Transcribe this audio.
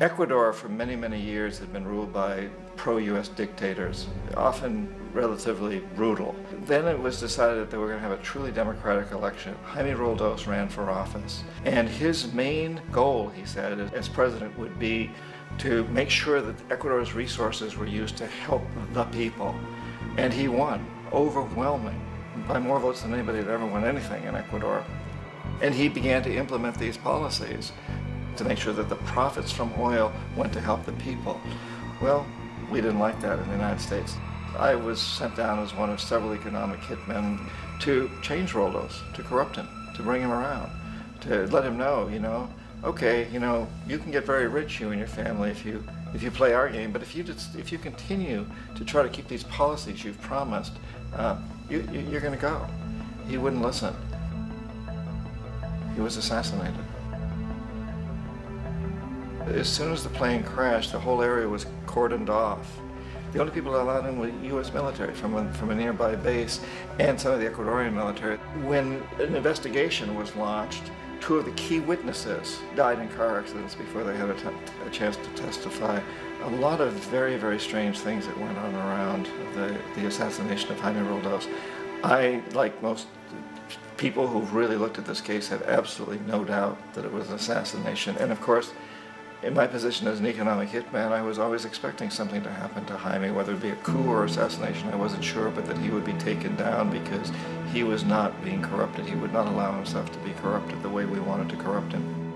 Ecuador, for many, many years, had been ruled by pro US dictators, often relatively brutal. Then it was decided that they were going to have a truly democratic election. Jaime Roldós ran for office, and his main goal, he said, as president, would be to make sure that Ecuador's resources were used to help the people. And he won, overwhelming, by more votes than anybody had ever won anything in Ecuador. And he began to implement these policies to make sure that the profits from oil went to help the people. Well, we didn't like that in the United States. I was sent down as one of several economic hitmen to change Roldós, to corrupt him, to bring him around, to let him know, you know, okay, you know, you can get very rich, you and your family, if you if you play our game. But if you just, if you continue to try to keep these policies you've promised, uh, you, you, are going to go. He wouldn't listen. He was assassinated. As soon as the plane crashed, the whole area was cordoned off. The only people allowed in were U.S. military from a, from a nearby base and some of the Ecuadorian military. When an investigation was launched, two of the key witnesses died in car accidents before they had a, a chance to testify. A lot of very, very strange things that went on around the, the assassination of Jaime Roldós. I, like most people who've really looked at this case, have absolutely no doubt that it was an assassination. And of course, in my position as an economic hitman, I was always expecting something to happen to Jaime, whether it be a coup or assassination, I wasn't sure, but that he would be taken down because he was not being corrupted. He would not allow himself to be corrupted the way we wanted to corrupt him.